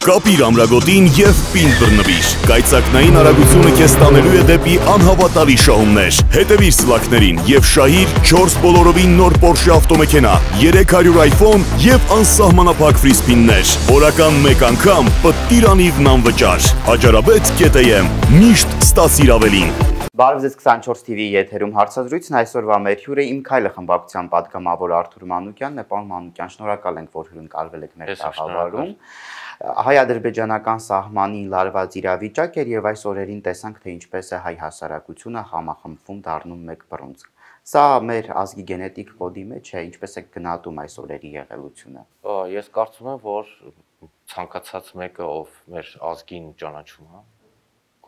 Կապիր ամրագոտին և պին բրնվիր։ Կայցակնային առագությունը կեզ տանելու է դեպի անհավատարի շահումներ։ Հետևիր սլակներին և շահիր չորս բոլորովին նոր պորշի ավտոմեքենա, 300 iPhone և անսահմանապակ վրիսպիններ։ Որական մեկ անգամ պտտիր անիվն անվճար։ Հաջարաբետ կետեեմ, միշտ ստացիր ավելին։ Բարև ձեզ 24 TV-ի եթերում հարցազրույցն այսօրվա մեր հյուրը իմ քայլը խմբակցության падգամավոր Արթուր Մանուկյանն է, պարոն Մանուկյան, շնորհակալ ենք, որ հյուրընկալվել եք մեր տաղավարում հայ-ադրբեջանական սահմանին լարված իրավիճակ էր եւ այս օրերին տեսանք թե ինչպես է հայ հասարակությունը համախմբվում դառնում մեկ բռունցք։ Սա մեր ազգի գենետիկ կոդի մեջ է, ինչպես է գնահատում այս օրերի եղելությունը։ Ես կարծում եմ, որ ցանկացած մեկը, ով մեր ազգին ճանաչում է,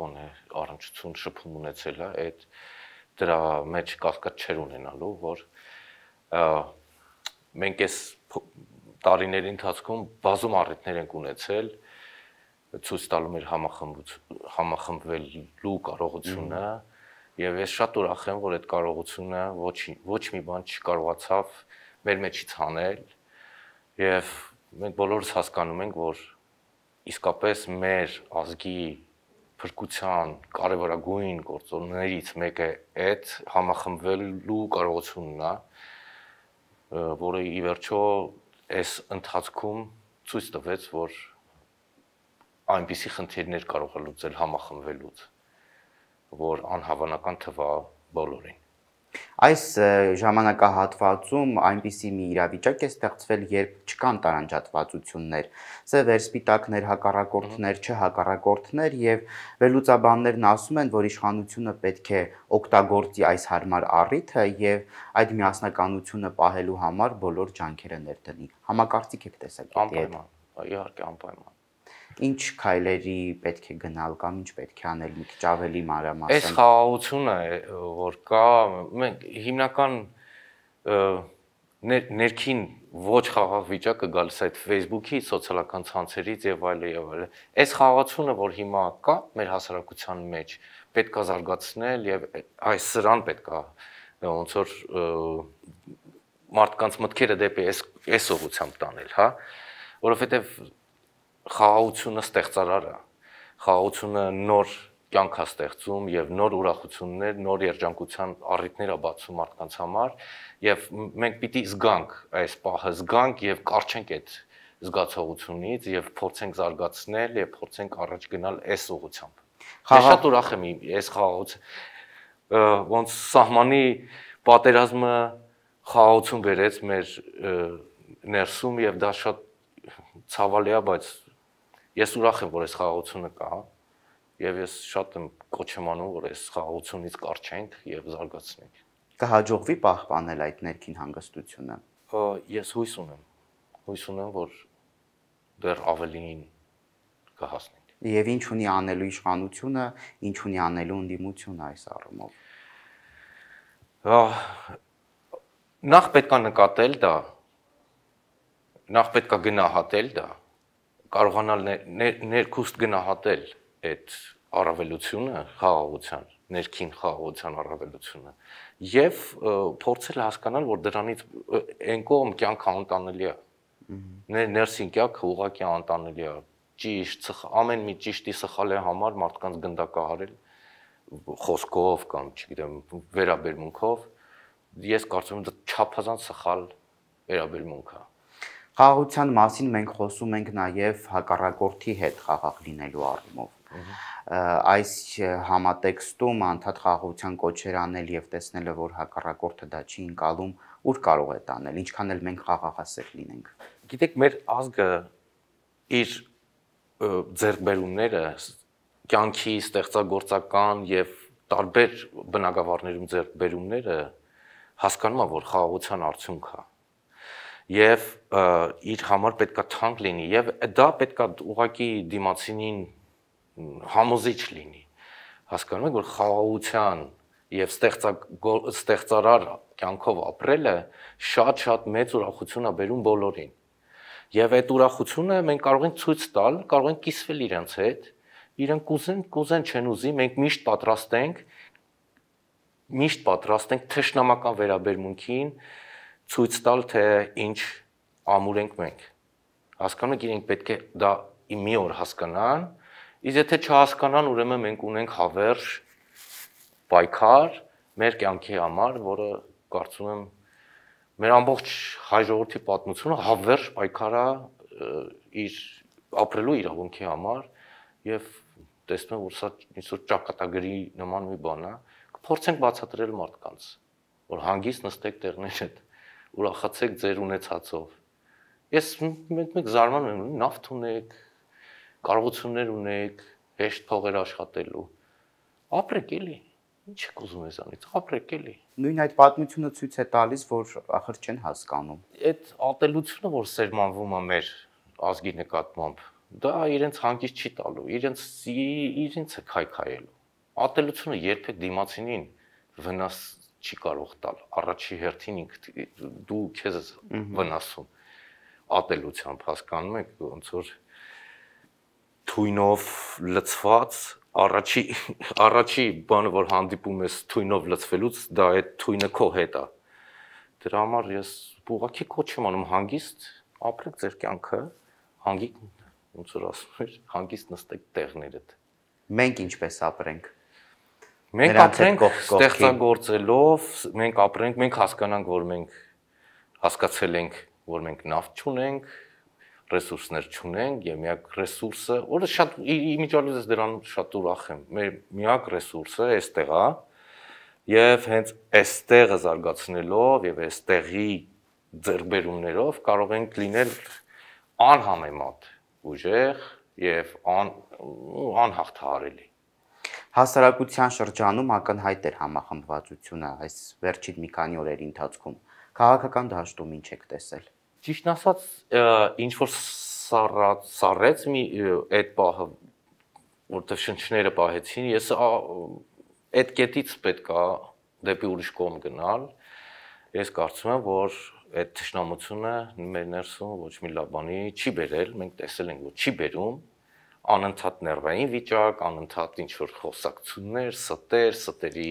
գոնե առնչություն շփում ունեցել է, այդ դրա մեջ կասկած չեր ունենալու, որ մենք այս տարիների ընթացքում բազում առիթներ ենք ունեցել ցույց տալու մեր համախմբվելու կարողությունը եւ ես շատ ուրախ եմ որ այդ կարողությունը ոչ ոչ մի բան չկարողացավ մեր մեջից հանել եւ մենք բոլորս հասկանում ենք որ իսկապես մեր ազգի փրկության կարևորագույն գործոններից մեկը այդ համախմբվելու կարողությունն է որը ի վերջո այս ընթացքում ցույց տվեց, որ այնպիսի խնդիրներ կարող է լուծել համախմբվելուց, որ անհավանական թվա բոլորին։ Այս ժամանակահատվածում այնպիսի մի իրավիճակ է ստեղծվել, երբ չկան տարանջատվածություններ, սև վերսպիտակներ, հակառակորդներ, չհակառակորդներ եւ վերլուծաբաններն ասում են, որ իշխանությունը պետք է օգտագործի այս հարմար առիթը եւ այդ միասնականությունը պահելու համար բոլոր ջանքերը ներդնի։ Համակարծիք եք տեսակետի հետ։ Անպայման, իհարկե անպայման ինչ քայլերի պետք է գնալ կամ ինչ պետք է անել մի քիչ ավելի մանրամասն։ Այս խաղաղությունը, որ կա, մենք հիմնական ներքին ոչ խաղաղ վիճակը գալիս այդ Facebook-ի սոցիալական ցանցերից եւ այլ եւ այլ։ Այս խաղաղությունը, որ հիմա կա մեր հասարակության մեջ, պետքա զարգացնել եւ այս սրան պետքա ոնց որ մարդկանց մտքերը դեպի այս այս ուղությամբ տանել, հա, որովհետեւ խաղաղությունը ստեղծարար է։ Խաղաղությունը նոր կյանք է ստեղծում եւ նոր ուրախություններ, նոր երջանկության առիթներ է բացում մարդկանց համար եւ մենք պիտի զգանք այս պահը, զգանք եւ կարճենք այդ զգացողությունից եւ փորձենք զարգացնել եւ փորձենք առաջ գնալ այս ուղությամբ։ Ես շատ ուրախ եմ այս խաղաղուց ոնց սահմանի պատերազմը խաղաղություն բերեց մեր ներսում եւ դա շատ ցավալի է, բայց Ես ուրախ եմ, որ այս խաղաղությունը կա եւ ես շատ եմ կոչ եմ անում, որ այս խաղաղությունից կարճենք եւ զարգացնենք։ Կհաջողվի պահպանել այդ ներքին հանգստությունը։ Ես հույս ունեմ։ Հույս ունեմ, որ դեռ ավելին կհասնենք։ Եվ ինչ ունի անելու իշխանությունը, ինչ ունի անելու ընդդիմությունը այս առումով։ Նախ պետքա նկատել դա, նախ պետքա գնահատել դա, կարողանալ ներքուստ գնահատել այդ առավելությունը խաղաղության, ներքին խաղաղության առավելությունը եւ փորձել հասկանալ, որ դրանից այն կողմ կյանքը անտանելի է։ Ներսին կյանքը ուղղակի անտանելի է։ Ճիշտ, ամեն մի ճիշտի սխալի համար մարդկանց գնդակահարել խոսքով կամ, չգիտեմ, վերաբերմունքով։ Ես կարծում եմ դա չափազանց սխալ վերաբերմունք է Խաղաղության մասին մենք խոսում ենք նաև հակառակորդի հետ խաղաղ լինելու առումով։ Այս համատեքստում անդադ խաղաղության կոչեր անել եւ տեսնելը, որ հակառակորդը դա չի ընկալում, ուր կարող է տանել, ինչքան էլ մենք խաղաղասեր լինենք։ Գիտեք, մեր ազգը իր ձեռքբերումները կյանքի ստեղծագործական եւ տարբեր բնակավարներում ձեռքբերումները հասկանում է, որ խաղաղության արդյունք է եւ իր համար պետքա թանկ լինի եւ դա պետքա ուղակի դիմացինին համոզիչ լինի հասկանում եք որ խաղաղության եւ ստեղծա ստեղծարար կյանքով ապրելը շատ-շատ մեծ ուրախություն է բերում բոլորին եւ այդ ուրախությունը մենք կարող ենք ցույց տալ կարող ենք կիսվել իրենց հետ իրենք կուզեն կուզեն չեն ուզի մենք միշտ պատրաստ ենք միշտ պատրաստ ենք թշնամական վերաբերմունքին ցույց տալ, թե ինչ ամուր ենք մենք։ Հասկանում եք, իրենք պետք է դա մի օր հասկանան, իսկ եթե չհասկանան, ուրեմն մենք ունենք հավերժ պայքար մեր կյանքի համար, որը կարծում եմ մեր ամբողջ հայ ժողովրդի պատմությունը հավերժ պայքարա իր ապրելու իրավունքի համար եւ տեսնում եմ որ սա ինչ-որ ճակատագրի նման մի բան է կփորձենք բացատրել մարդկանց որ հանգիստ նստեք տեղներ հետ ուրախացեք ձեր ունեցածով ես մեկ-մեկ զարմանում եմ նավթ ունեք կարողություններ ունեք հեշտ փողեր աշխատելու ապրեք էլի Ինչ եք ուզում եզանից, ապրեք էլի։ Նույն այդ պատմությունը ցույց է տալիս, որ ախր չեն հասկանում։ Այդ ատելությունը, որ սերմանվում է մեր ազգի նկատմամբ, դա իրենց հանգիստ չի տալու, իրենց իրենց է քայքայելու։ Ատելությունը երբեք դիմացինին վնաս չի կարող տալ։ Առաջի հերթին ինք դու քեզ վնասում ատելությամբ հասկանում եք ոնց որ թույնով լծված առաջի առաջի բանը որ հանդիպում ես թույնով լցվելուց դա այդ թույնը քո հետ է դրա համար ես ուղղակի կոչ եմ անում հանգիստ ապրեք ձեր կյանքը հանգիստ ոնց որ ասում էր հանգիստ նստեք տեղներդ մենք ինչպես ապրենք մենք ապրենք ստեղծագործելով մենք ապրենք մենք հասկանանք որ մենք հասկացել ենք որ մենք նավթ չունենք ռեսուրսներ չունենք եւ միակ ռեսուրսը, որը շատ իմիջիալից ես դրան շատ ուրախ եմ։ Մեր միակ ռեսուրսը այստեղ է եւ հենց այստեղը զարգացնելով եւ այստեղի ձեռբերումներով կարող ենք լինել անհամեմատ ուժեղ եւ ան անհաղթահարելի հասարակության շրջանում ակնհայտ էր համախմբվածությունը այս վերջին մի քանի օրերի ընթացքում քաղաքական դաշտում ինչ եք տեսել Ճիշտ ասած, ինչ որ սառած մի այդ պահը, որտեղ շնչները պահեցին, ես այդ կետից պետքա դեպի ուրիշ կողմ գնալ։ Ես կարծում եմ, որ այդ ճշնամությունը մեր ներսում ոչ մի լավ բանի չի բերել, մենք տեսել ենք, որ չի բերում անընդհատ ներվային վիճակ, անընդհատ ինչ որ խոսակցություններ, ստեր, ստերի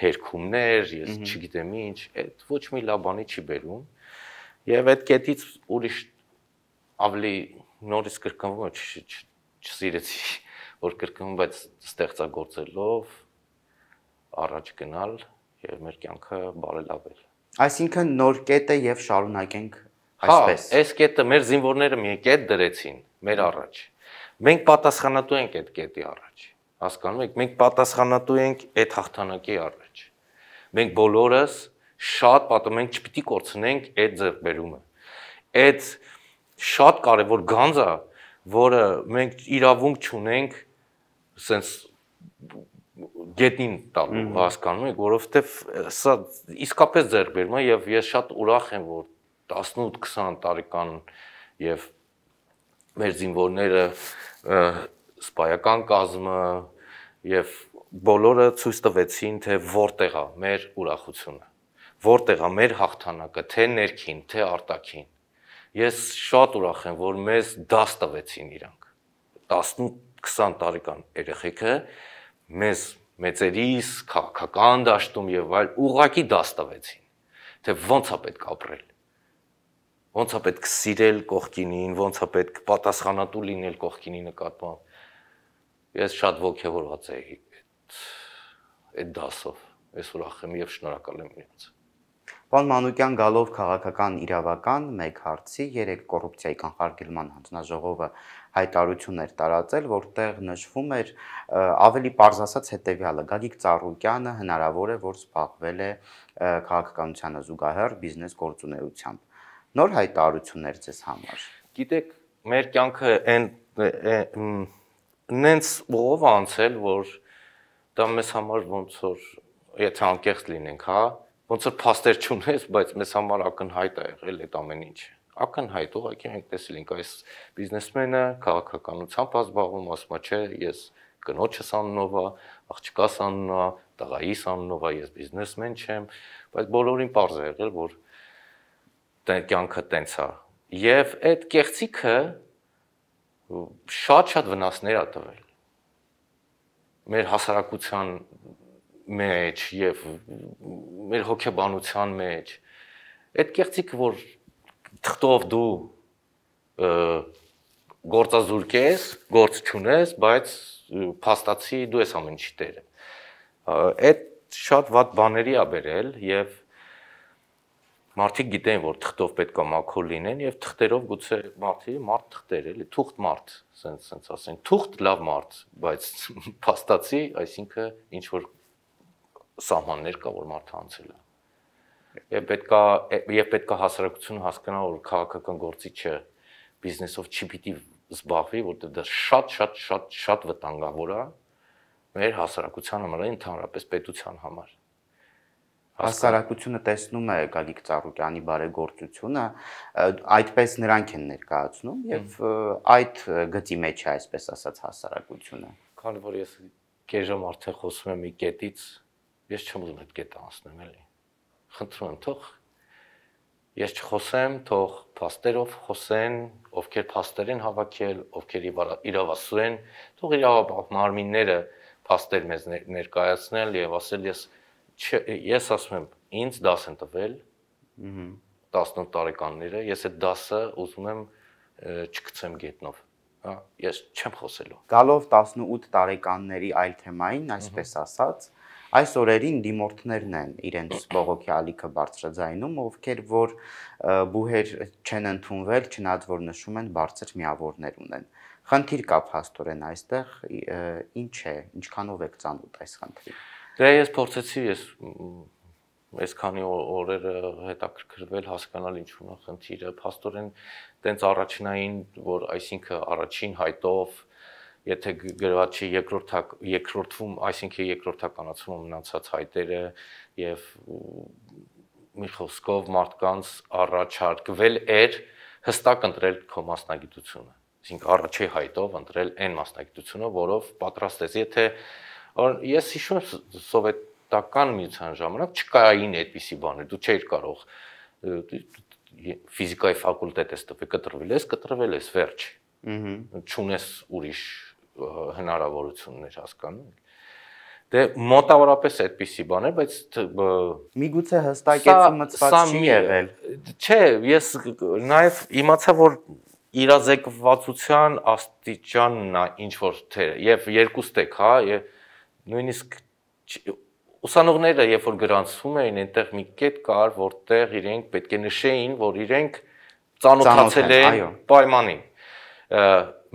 հերքումներ, ես չգիտեմ ինչ, այդ ոչ մի լավ բանի չի բերում Եվ այդ կետից ուրիշ ավելի նորից կրկնվում է չսիրեցի որ կրկնում, բայց ստեղծագործելով առաջ գնալ եւ մեր կյանքը բարելավել։ Այսինքն նոր կետ է եւ շարունակենք հա, այսպես։ Հա, այս կետը մեր զինվորները մի կետ դրեցին մեր առաջ։ Մենք պատասխանատու ենք այդ կետի առաջ։ Հասկանում եք, մենք պատասխանատու ենք այդ հաղթանակի առաջ։ Մենք բոլորս շատ պատում ենք չպիտի կորցնենք այդ ձեռբերումը։ Այդ շատ կարևոր գանձ է, որը մենք իրավունք չունենք սենց գետնին տալու հասկանում եք, որովհետև սա իսկապես ձեռբերում է եւ ես շատ ուրախ եմ, որ 18-20 տարեկան եւ մեր զինվորները սպայական կազմը եւ բոլորը ցույց տվեցին, թե որտեղ է մեր ուրախությունը որտեղ է մեր հաղթանակը, թե ներքին, թե արտաքին։ Ես շատ ուրախ եմ, որ մեզ դաս տվեցին իրանք։ 18-20 տարեկան երեխեքը մեզ մեծերիս քաղաքական դաշտում եւ այլ ուղակի դաս տվեցին, թե ոնց է պետք ապրել։ Ոնց է պետք սիրել կողքինին, ոնց է պետք պատասխանատու լինել կողքինի նկատմամբ։ Ես շատ ողջավորված եի այդ այդ դասով։ Ես ուրախ եմ եւ շնորհակալ եմ իրենց։ Պարոն Մանուկյան գալով քաղաքական իրավական մեկ հարցի երեք կոռուպցիայի կանխարգելման հանձնաժողովը հայտարարություններ տարածել, որտեղ նշվում էր ավելի པարզ ասած հետեւյալը. Գագիկ Ծառուկյանը հնարավոր է որ զբաղվել է քաղաքականությանը զուգահեռ բիզնես գործունեությամբ։ Նոր հայտարարություններ ձեզ համար։ Գիտեք, մեր կյանքը այն նենց ով անցել, որ դա մեզ համար ոնց որ եթե անկեղծ լինենք, հա, ոնց որ փաստեր չունես, բայց մեզ համար ակնհայտ է եղել այդ ամեն ինչը ակնհայտ ուղղակի մենք տեսել ենք այս բիզնեսմենը քաղաքականությամբ ազբաղվում, ասում է, չէ, ես կնոջս անունով է, աղջկաս անունով է, տղայիս անունով է, ես բիզնեսմեն չեմ, բայց բոլորին པարզ է եղել, որ կյանքը տենց է։ Եվ այդ կեղծիքը շատ-շատ վնասներ է տվել մեր հասարակության մեջ եւ մեր հոգեբանության մեջ այդ կեղծիքը որ թղթով դու գործազուրկ ես, գործ չունես, բայց փաստացի դու ես ամեն ինչի տերը։ Այդ շատ ված բաների ա բերել եւ մարդիկ գիտեն որ թղթով պետք է մաքուր լինեն եւ թղթերով գուցե մարդի մարդ թղթեր էլի թուղթ մարդ սենց սենց ասեն թուղթ լավ մարդ բայց փաստացի այսինքն ինչ որ սահմաններ կա որ մարդը անցել է եւ պետքա եւ պետքա հասարակությունը հասկանա որ քաղաքական գործիչը բիզնեսով չի պիտի զբաղվի որտեղ դա շատ շատ շատ շատ վտանգավոր է մեր հասարակության համար, ընդհանրապես պետության համար հասարակությունը տեսնում է Գալիկ Ծառուկյանի բարեգործությունը, այդպես նրանք են ներկայացնում եւ այդ գծի մեջ է այսպես ասած հասարակությունը։ Քանի որ ես կեժամ արդեն խոսում եմ մի կետից, ես չեմ ուզում այդ կետը անցնեմ էլի։ Խնդրում եմ, թող ես չխոսեմ, թող փաստերով խոսեն, ովքեր փաստեր են հավաքել, ովքեր իրավասու են, թող իրավապահ մարմինները փաստեր մեզ ներկայացնել եւ ասել ես ես ասում եմ, ինձ դաս են տվել 18 տարեկանները, ես այդ դասը ուզում եմ չգցեմ գետնով հա ես չեմ խոսելու գալով 18 տարեկանների այլ թեմային այսպես ասած այս օրերին դիմորդներն են իրենց բողոքի ալիքը բարձրաձայնում ովքեր որ բուհեր չեն ընդունվել չնայած որ նշում են բարձր միավորներ ունեն խնդիր կա փաստորեն այստեղ ինչ է ինչքանով եք ծանոթ այս խնդրին Դե ես փորձեցի ես այսքանի օրերը հետաքրքրվել հասկանալ ինչու՞ն է խնդիրը։ Փաստորեն տենց առաջնային, որ այսինքն առաջին հայտով եթե գրված չի երկրորդ երկրորդվում, այսինքն երկրորդականացում մնացած հայտերը եւ մի խոսքով մարդկանց առաջարկվել էր հստակ ընտրել քո մասնագիտությունը։ Այսինքն առաջի հայտով ընտրել այն մասնագիտությունը, որով պատրաստ ես։ Եթե Ես հիշում եմ սովետական միության ժամանակ չկային այդպիսի բաներ։ Դու չէիր կարող ֆիզիկայի ֆակուլտետ ես տվել, կտրվել ես, կտրվել ես, վերջ։ Ահա։ Չունես ուրիշ հնարավորություններ հասկանում։ Դե մոտավորապես այդպիսի բան է, բայց միգուցե հստակեցում մտածված չի եղել։ Չէ, ես նաև իմացա, որ իրազեկվածության աստիճանն է ինչ որ թե եւ երկուստեք, հա, եւ նույնիսկ ուսանողները երբ որ գրանցվում էին, այնտեղ մի կետ կար, որտեղ իրենք պետք է նշեին, որ իրենք ծանոթացել են պայմանին։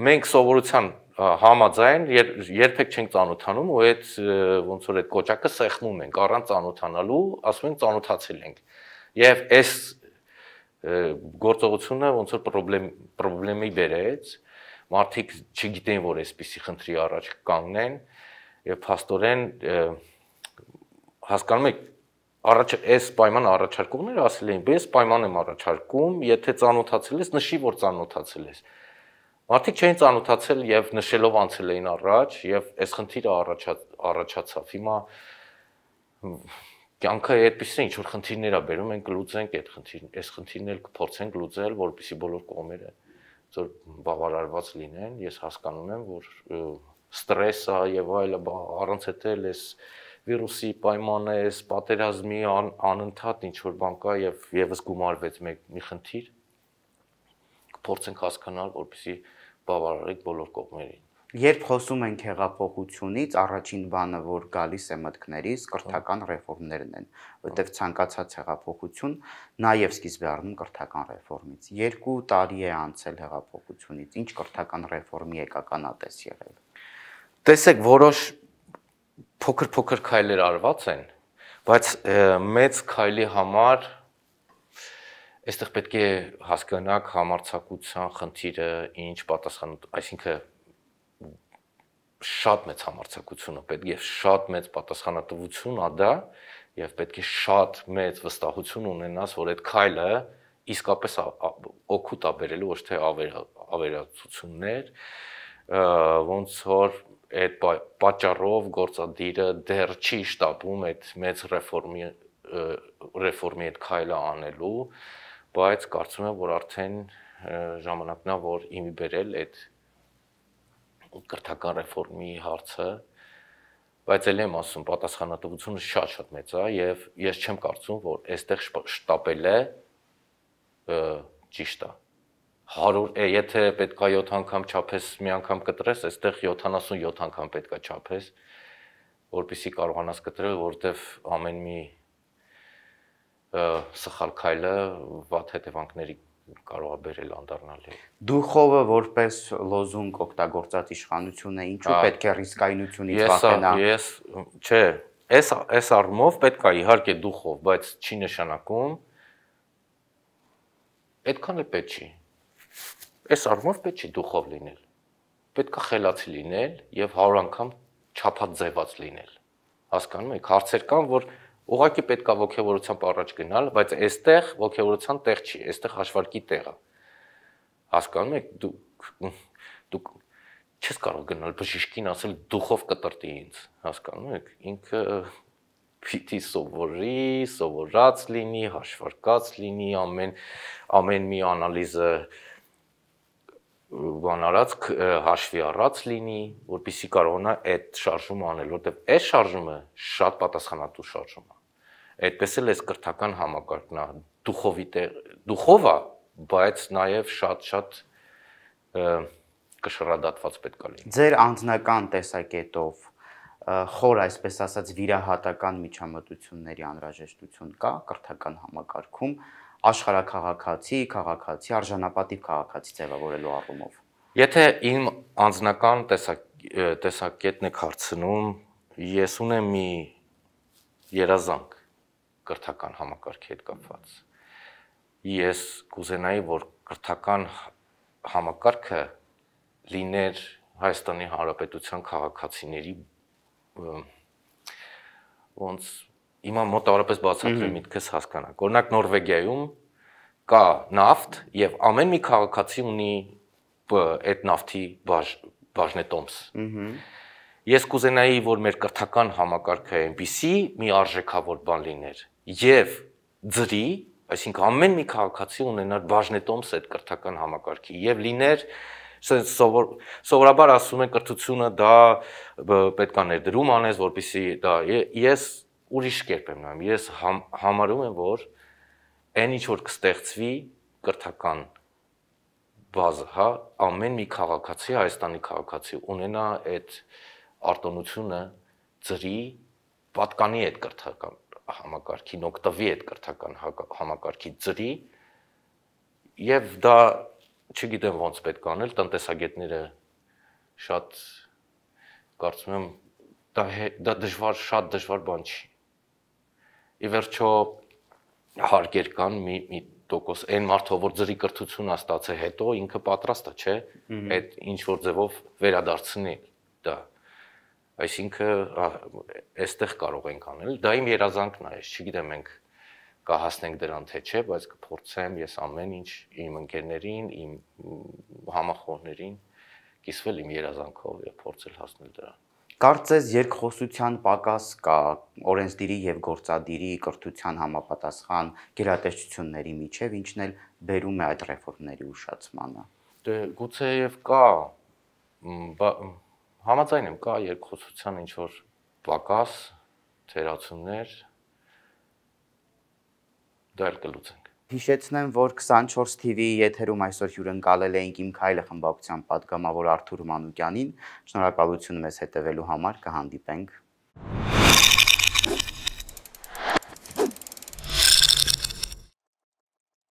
Մենք սովորության համաձայն երբեք չենք ծանոթանում ու այդ ոնց որ այդ կոճակը սեղմում ենք առանց ծանոթանալու, ասում ենք ծանոթացել ենք։ Եվ այս գործողությունը ոնց որ խնդրեմ խնդրեմի բերեց, մարդիկ չգիտեն որ այսպիսի խնդրի առաջ կանգնեն, եւ փաստորեն հասկանում եք առաջ այս պայմանը առաջարկողները ասել էին, «Ես պայման եմ առաջարկում, եթե ծանոթացել ես, նշի, որ ծանոթացել ես»։ Մարդիկ չէին ծանոթացել եւ նշելով անցել էին առաջ եւ այս խնդիրը առաջացավ։ Հիմա կյանքը այդպեսին է, ինչ որ խնդիրներ ա բերում, մենք կլուծենք այդ խնդիրը, այս խնդիրն էլ կփորձենք լուծել, որպեսզի բոլոր կողմերը ծոր բավարարված լինեն։ Ես հասկանում եմ, որ ստրեսը եւ այլը, առանց հետել էս վիրուսի պայմանը, էս պատերազմի ան, անընդհատ ինչ որ բան կա եւ եւս գումարվեց մեկ մի խնդիր. Կփորձենք հասկանալ, որպեսզի բավարարենք բոլոր կողմերին։ Երբ խոսում ենք հեղափոխությունից, առաջին բանը, որ գալիս է մտքներիս, կրթական ռեֆորմներն են, որտեղ ցանկացած հեղափոխություն նաև սկիզբ է առնում կրթական ռեֆորմից։ Երկու տարի է անցել հեղափոխությունից, ինչ կրթական ռեֆորմի եկականատես եղել տեսեք որոշ փոքր-փոքր քայլեր արված են, բայց մեծ քայլի համար այստեղ պետք է հասկանաք համարցակության խնդիրը ինչ պատասխան, այսինքն շատ մեծ համարցակությունը պետք է շատ մեծ պատասխանատվություն ա դա եւ պետք է շատ մեծ վստահություն ունենաս, որ այդ քայլը իսկապես օգուտ ա բերելու ոչ թե ավերածություններ, ոնց որ այդ պատճառով գործադիրը դեռ չի շտապում այդ մեծ ռեֆորմի ռեֆորմի այդ քայլը անելու, բայց կարծում եմ, որ արդեն ժամանակն է, որ իմի բերել այդ կրթական ռեֆորմի հարցը, բայց ել եմ ասում, պատասխանատվությունը շատ-շատ մեծ է եւ ես չեմ կարծում, որ այստեղ շտապել է ճիշտ է 100 եթե պետքա 7 անգամ չափես, մի անգամ կտրես, այստեղ 77 անգամ պետքա չափես, որpիսի կարողանաս կտրել, որովհետև ամեն մի սխալ քայլը վատ հետևանքների կարող է բերել անդառնալի։ Դուխովը որպես լոզունգ օգտագործած իշխանություն է, ինչու պետք է ռիսկայնությունից վախենա։ Ես, չէ, այս այս առումով պետք է իհարկե դուխով, բայց չի նշանակում այդքան էլ պետք չի։ Այս առումով պետք չի դուխով լինել։ Պետք է խելացի լինել եւ 100 անգամ չափած ձևած լինել։ Հասկանում եք, հարցեր կան, որ Ուղղակի պետքա ողջավորությամբ առաջ գնալ, բայց այստեղ ողջավորության տեղ չի, այստեղ հաշվարկի տեղ է։ Հասկանում եք, դու դու չես կարող գնալ բժիշկին ասել դուխով կտրտի ինձ, հասկանում եք։ Ինքը պիտի սովորի, սովորած լինի, հաշվարկած լինի, ամեն ամեն մի անալիզը բան արած հաշվի առած լինի, որpիսի կարողանա այդ շարժումը անել, որտեղ այս շարժումը շատ պատասխանատու շարժում է այդպես էլ էս կրթական համակարգն է դուխովի տեղ դուխովա բայց նաև շատ-շատ կշռադատված պետք է լինի ձեր անձնական տեսակետով խոր այսպես ասած վիրահատական միջամտությունների անհրաժեշտություն կա կրթական համակարգում աշխարհակաղակացի, քաղաքացի, արժանապատիվ քաղաքացի ձևավորելու առումով։ Եթե իմ անձնական տեսակ տեսակետն եք հարցնում, ես ունեմ մի երազանք կրթական համակարգի հետ կապված։ Ես կուզենայի, որ կրթական համակարգը լիներ Հայաստանի Հանրապետության քաղաքացիների ոնց հիմա մոտավորապես բացատրեմ միտքս հասկանաք։ Օրինակ Նորվեգիայում կա նավթ եւ ամեն մի քաղաքացի ունի այդ նավթի բաժնետոմս։ Ահա Ես կուզենայի, որ մեր կրթական համակարգը այնպիսի մի արժեքավոր բան լիներ, եւ ծրի, այսինքն ամեն մի քաղաքացի ունենար բաժնետոմս այդ կրթական համակարգի եւ լիներ սովոր սովորաբար ասում են կրթությունը դա պետք է ներդրում անես, որպեսզի դա ես ուրիշ կերպ եմ նայում։ Ես համ, համարում եմ, որ այն ինչ որ կստեղծվի կրթական բազա, հա, ամեն մի քաղաքացի, Հայաստանի քաղաքացի ունենա այդ արտոնությունը ծրի պատկանի այդ կրթական համակարգին օգտվի այդ կրթական համակարգի ծրի եւ դա չգիտեմ ոնց պետք է անել տնտեսագետները շատ կարծում եմ դա դա դժվար շատ դժվար բան չի ի վերջո հարկեր կան մի մի տոկոս այն մարդով որ ծրի կրթություն է ստացել հետո ինքը պատրաստ է չէ այդ ինչ որ ձևով վերադարձնել դա Այսինքն այստեղ կարող ենք անել։ Դա իմ երազանքն է, ես չգիտեմ մենք կհասնենք դրան թե չէ, բայց կփորձեմ ես ամեն ինչ իմ ընկերներին, իմ համախոհներին կիսվել իմ երազանքով եւ փորձել հասնել դրան։ Կարծես երկխոսության պակաս կա օրենսդիրի եւ գործադիրի կրթության համապատասխան գերատեսչությունների միջև, ինչն էլ բերում է այդ ռեֆորմների ուշացմանը։ Դե գուցե եւ կա Համաձայն եմ, կա երկխոսության ինչ որ պակաս, թերացումներ դա էլ կլուծենք։ Հիշեցնեմ, որ 24 TV-ի եթերում այսօր հյուրընկալել էինք իմ քայլը խմբակցության падգամավոր Արթուր Մանուկյանին։ Շնորհակալություն մեզ հետևելու համար, կհանդիպենք։ Thank you